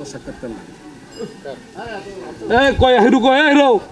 Eh, sakit tenan. Eh, koyo hiru hidup.